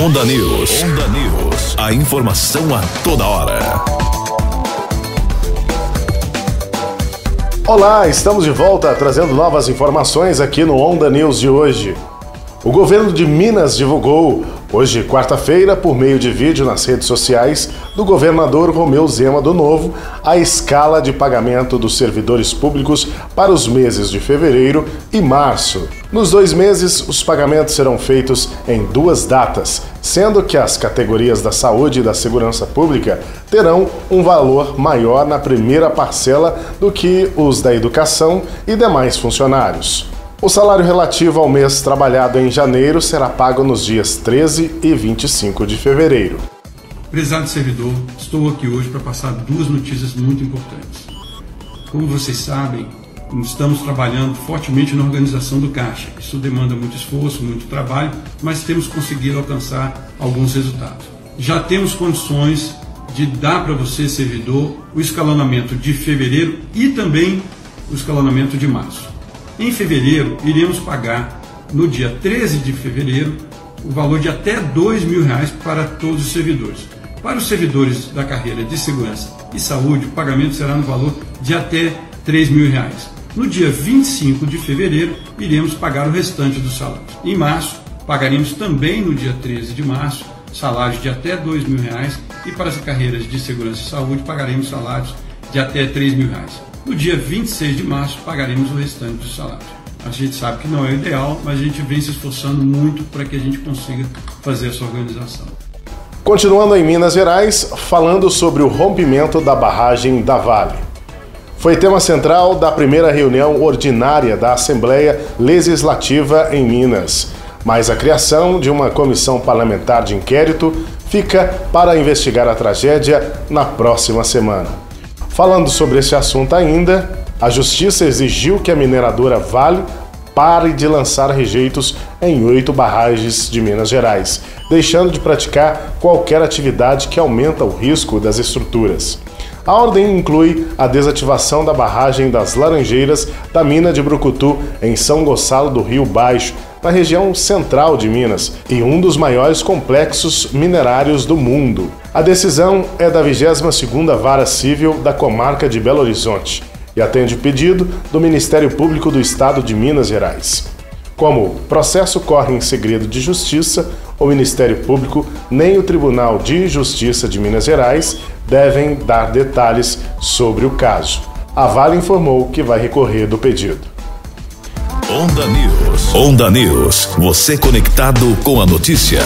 Onda News. Onda News. A informação a toda hora. Olá, estamos de volta trazendo novas informações aqui no Onda News de hoje. O governo de Minas divulgou, hoje, quarta-feira, por meio de vídeo nas redes sociais, do governador Romeu Zema do Novo, a escala de pagamento dos servidores públicos para os meses de fevereiro e março. Nos dois meses, os pagamentos serão feitos em duas datas, sendo que as categorias da saúde e da segurança pública terão um valor maior na primeira parcela do que os da educação e demais funcionários. O salário relativo ao mês trabalhado em janeiro será pago nos dias 13 e 25 de fevereiro. Prezado servidor, estou aqui hoje para passar duas notícias muito importantes. Como vocês sabem, estamos trabalhando fortemente na organização do caixa. Isso demanda muito esforço, muito trabalho, mas temos conseguido alcançar alguns resultados. Já temos condições de dar para você, servidor, o escalonamento de fevereiro e também o escalonamento de março. Em fevereiro, iremos pagar, no dia 13 de fevereiro, o valor de até R$ mil reais para todos os servidores. Para os servidores da carreira de segurança e saúde, o pagamento será no valor de até R$ mil reais. No dia 25 de fevereiro, iremos pagar o restante dos salários. Em março, pagaremos também no dia 13 de março salários de até R$ mil reais e para as carreiras de segurança e saúde pagaremos salários de até R$ mil reais. No dia 26 de março, pagaremos o restante do salário. A gente sabe que não é o ideal, mas a gente vem se esforçando muito para que a gente consiga fazer essa organização. Continuando em Minas Gerais, falando sobre o rompimento da barragem da Vale. Foi tema central da primeira reunião ordinária da Assembleia Legislativa em Minas. Mas a criação de uma comissão parlamentar de inquérito fica para investigar a tragédia na próxima semana. Falando sobre esse assunto ainda, a Justiça exigiu que a mineradora Vale pare de lançar rejeitos em oito barragens de Minas Gerais, deixando de praticar qualquer atividade que aumenta o risco das estruturas. A ordem inclui a desativação da barragem das Laranjeiras da mina de Brucutu, em São Gonçalo do Rio Baixo, na região central de Minas e um dos maiores complexos minerários do mundo. A decisão é da 22ª Vara Civil da comarca de Belo Horizonte e atende o pedido do Ministério Público do Estado de Minas Gerais. Como o processo corre em segredo de justiça, o Ministério Público nem o Tribunal de Justiça de Minas Gerais devem dar detalhes sobre o caso. A Vale informou que vai recorrer do pedido. Onda News. Onda News. Você conectado com a notícia.